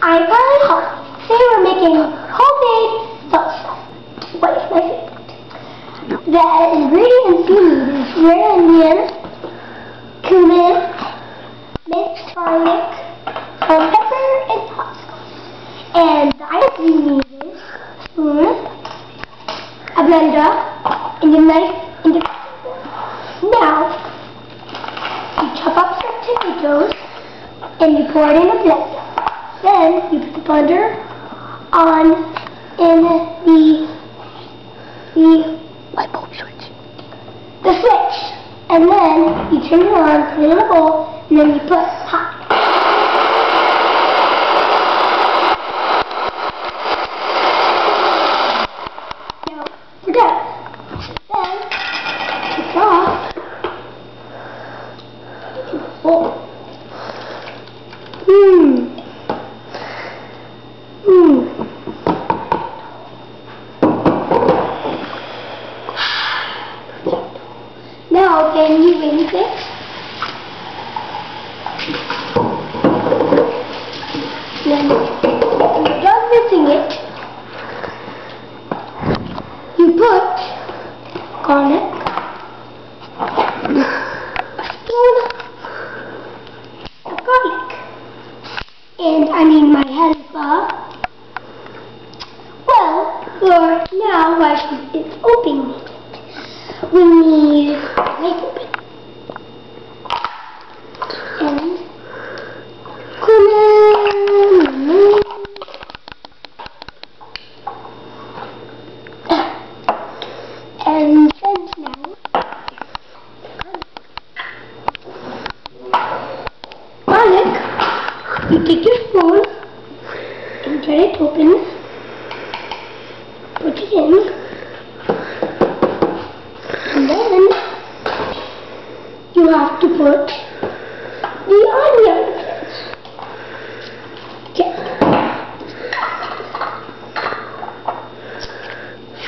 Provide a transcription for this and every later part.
I'm Karli Holly. Today we're making homemade salsa. What is my favorite? The ingredients you need is red onion, cumin, minced garlic, salt, pepper, and hot sauce. And the items you need is spoon, a blender, and a knife, and a Now, you chop up some tomatoes, and you pour it in a blender. Then you put the blender on in the the light bulb switch. The switch. And then you turn it on, put it in a bowl, and then you put hot. Now, we're done. Then. Mmm. Now, can you rinse it? Then, done rinsing it, you put garlic, a spoon of garlic, and I mean my head is off. Well, for now, while it's opening we need knife open. And cumin. And then now, garlic. You take your spoon and try it open. Put it in. And then you have to put the onions. Okay.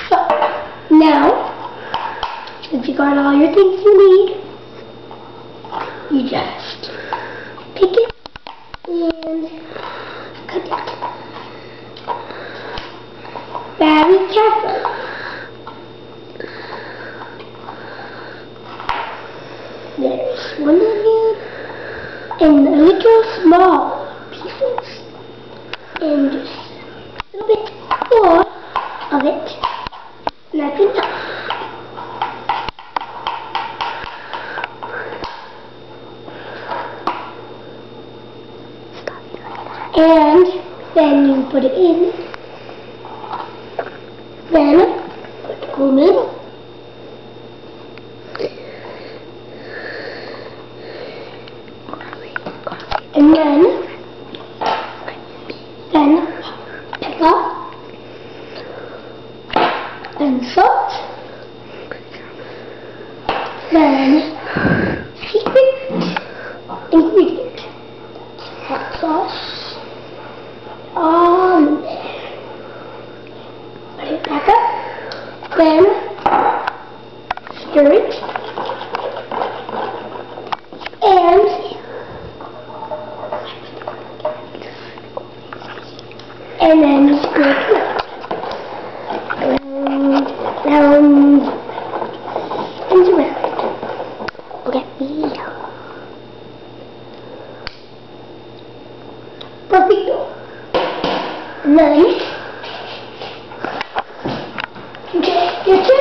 So now, since you got all your things you need, you just pick it and cut it. Very careful. There's one onion and a little small pieces and just a little bit more of it. And that's And then you put it in. Then put cumin. And then, then pepper and salt. Then secret ingredient. Hot sauce. On there. Put it back up. Then And and then stir it round, round, and. Look at me. Perfecto. Then you take